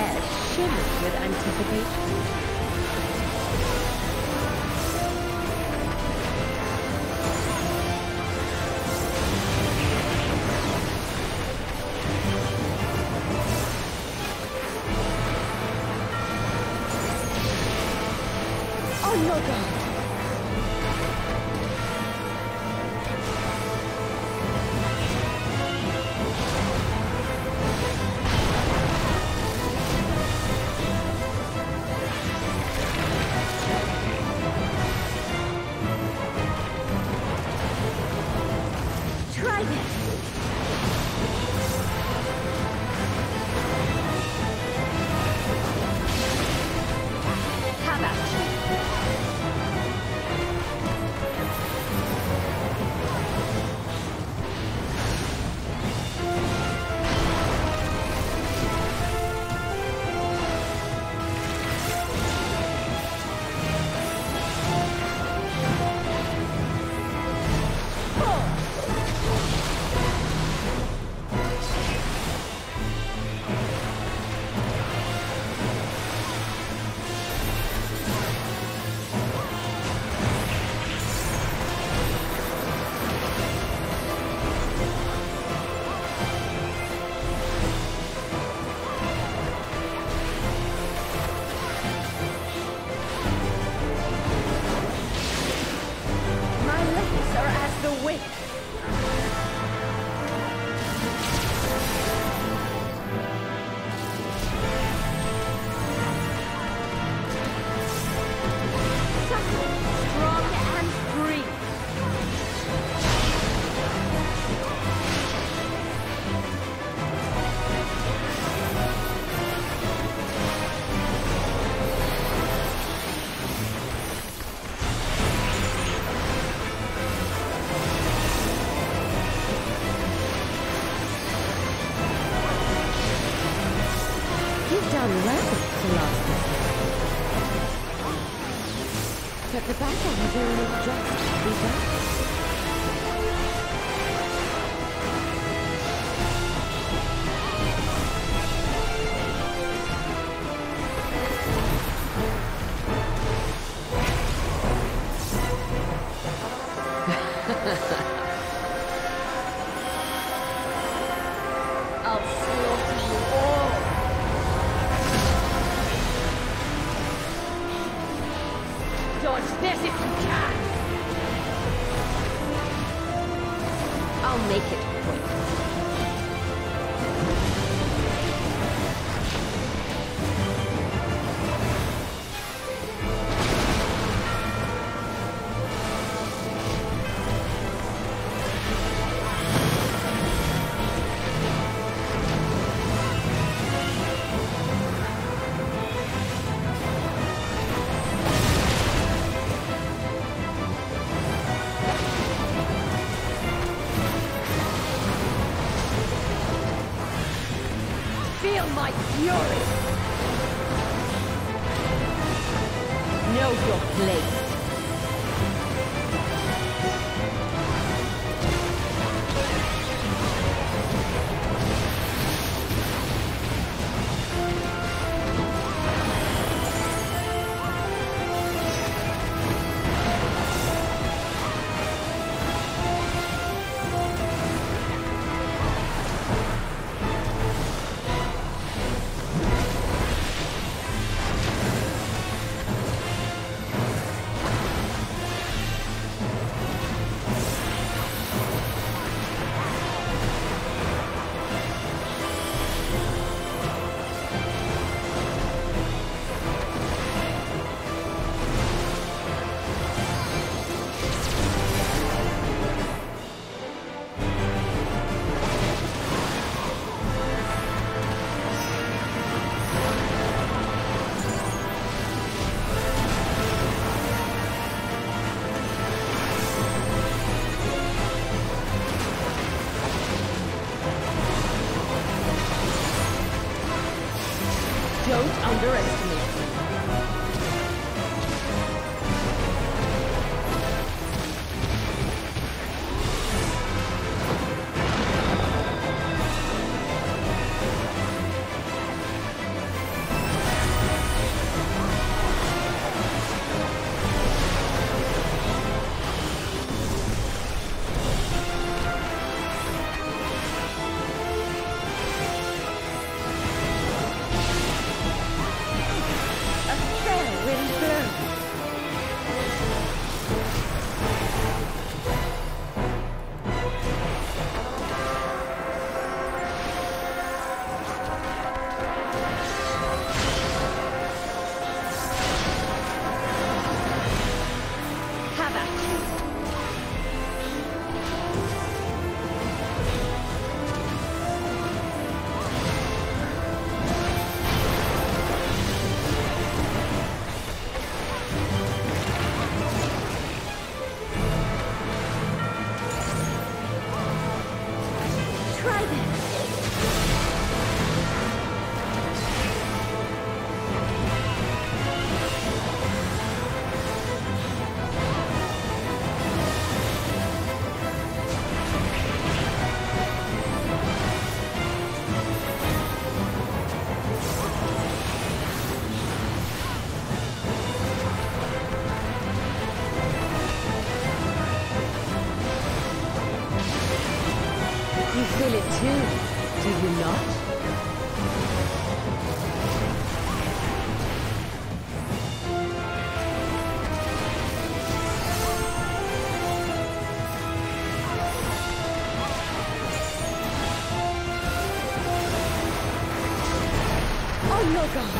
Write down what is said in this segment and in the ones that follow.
hair shimmered with anticipation. download philosophy. But the battle has only just begun. I'll make it quick. fury. turret. Feel it too, do you not? Oh, On your guard!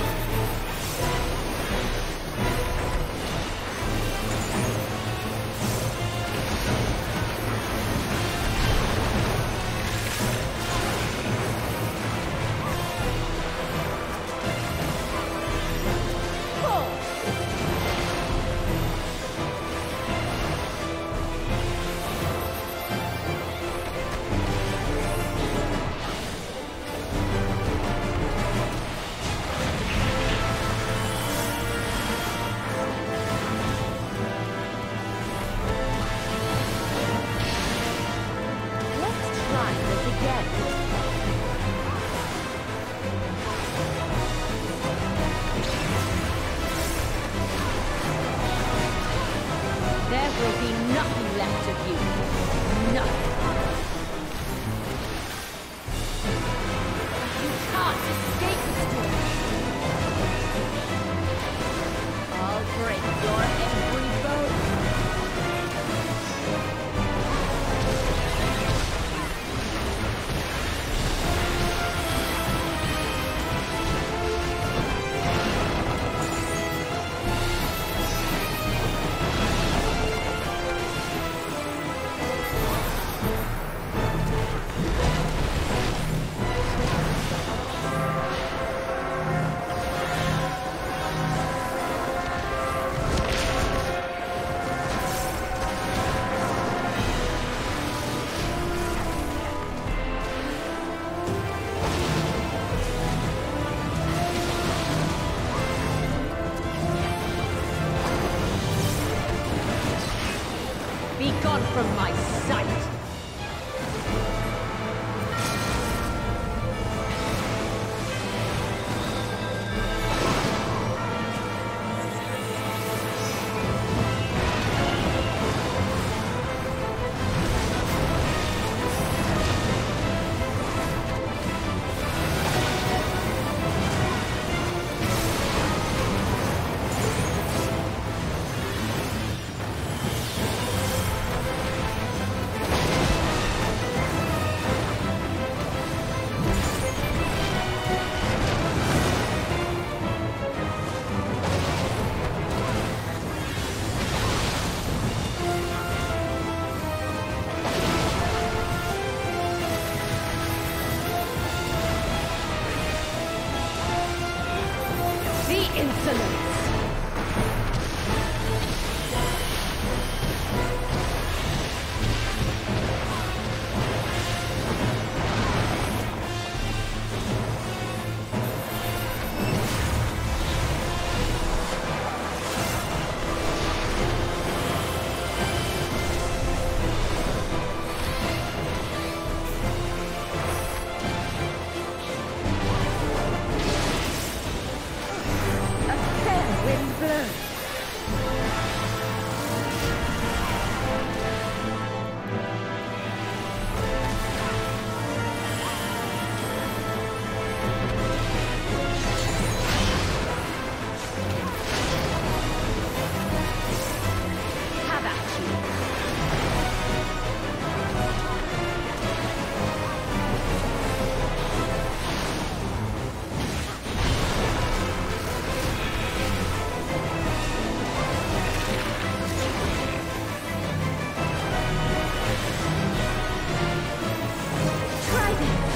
You. Gone from my sight! Thank you.